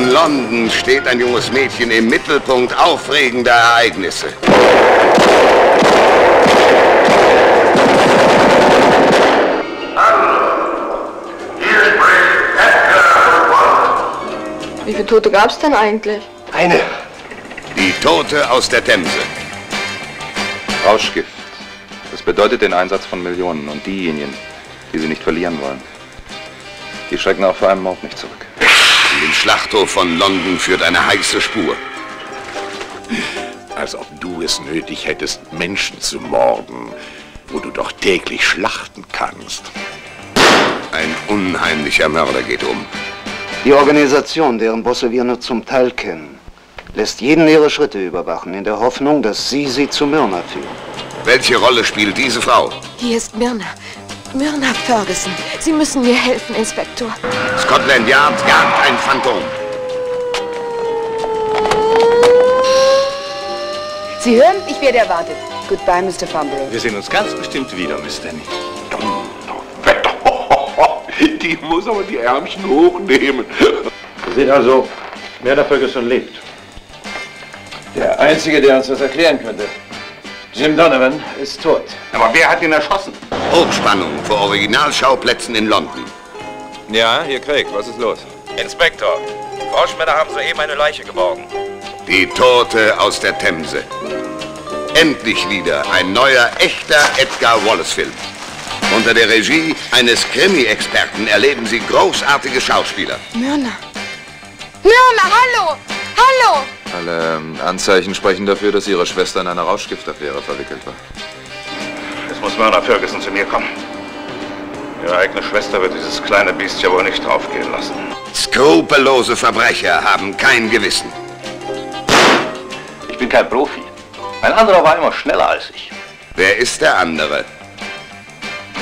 In London steht ein junges Mädchen im Mittelpunkt aufregender Ereignisse. Wie viele Tote gab es denn eigentlich? Eine. Die Tote aus der Themse. Rauschgift. Das bedeutet den Einsatz von Millionen und diejenigen, die sie nicht verlieren wollen. Die schrecken auch vor einem Mord nicht zurück. In den Schlachthof von London führt eine heiße Spur. Als ob du es nötig hättest, Menschen zu morden, wo du doch täglich schlachten kannst. Ein unheimlicher Mörder geht um. Die Organisation, deren Bosse wir nur zum Teil kennen, lässt jeden ihre Schritte überwachen, in der Hoffnung, dass sie sie zu Myrna führen. Welche Rolle spielt diese Frau? Hier ist Myrna. Myrna Ferguson. Sie müssen mir helfen, Inspektor. Scotland Yard jagt ein Phantom. Sie hören, ich werde erwartet. Goodbye, Mr. Fumble. Wir sehen uns ganz bestimmt wieder, Miss Danny. Die muss aber die Ärmchen hochnehmen. Sie sehen also, Myrna Ferguson lebt. Der Einzige, der uns das erklären könnte. Jim Donovan ist tot. Aber wer hat ihn erschossen? Hochspannung vor Originalschauplätzen in London. Ja, hier Craig, was ist los? Inspektor, Rauschmänner haben soeben eine Leiche geborgen. Die Tote aus der Themse. Endlich wieder ein neuer, echter Edgar Wallace-Film. Unter der Regie eines Krimi-Experten erleben Sie großartige Schauspieler. Myrna. Myrna, hallo! Hallo! Alle ähm, Anzeichen sprechen dafür, dass ihre Schwester in einer Rauschgiftaffäre verwickelt war. Jetzt muss Myrna Ferguson zu mir kommen. Ihre eigene Schwester wird dieses kleine Biest ja wohl nicht draufgehen lassen. Skrupellose Verbrecher haben kein Gewissen. Ich bin kein Profi. Ein anderer war immer schneller als ich. Wer ist der andere?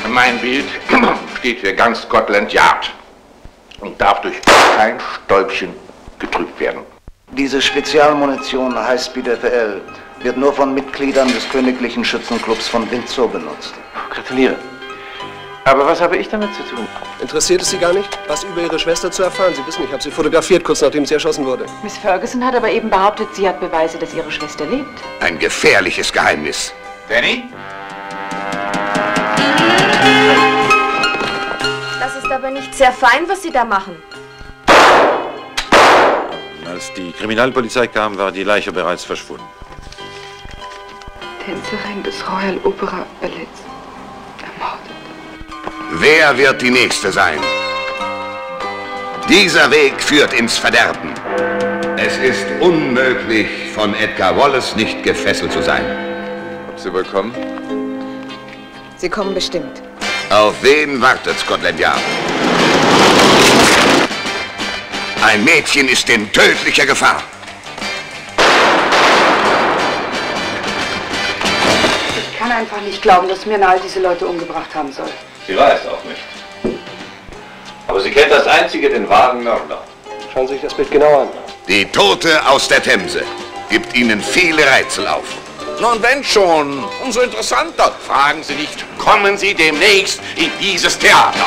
Mein Bild steht für ganz Scotland Yard und darf durch kein Stäubchen getrübt werden. Diese Spezialmunition Highspeed FL wird nur von Mitgliedern des Königlichen Schützenclubs von Windsor benutzt. Gratuliere. Aber was habe ich damit zu tun? Interessiert es Sie gar nicht, was über Ihre Schwester zu erfahren? Sie wissen, ich habe sie fotografiert, kurz nachdem sie erschossen wurde. Miss Ferguson hat aber eben behauptet, sie hat Beweise, dass ihre Schwester lebt. Ein gefährliches Geheimnis. Danny? Das ist aber nicht sehr fein, was Sie da machen. Als die Kriminalpolizei kam, war die Leiche bereits verschwunden. Tänzerin des Royal Opera Ballets. Ermordet. Wer wird die Nächste sein? Dieser Weg führt ins Verderben. Es ist unmöglich, von Edgar Wallace nicht gefesselt zu sein. Ob sie wohl kommen? Sie kommen bestimmt. Auf wen wartet Scotland Yard? Ein Mädchen ist in tödlicher Gefahr. Ich kann einfach nicht glauben, dass Myrna all diese Leute umgebracht haben soll. Sie weiß auch nicht. Aber sie kennt als einzige den wahren Mörder. Schauen Sie sich das Bild genau an. Die Tote aus der Themse gibt Ihnen viele Rätsel auf. Nun, wenn schon, umso interessanter. Fragen Sie nicht, kommen Sie demnächst in dieses Theater.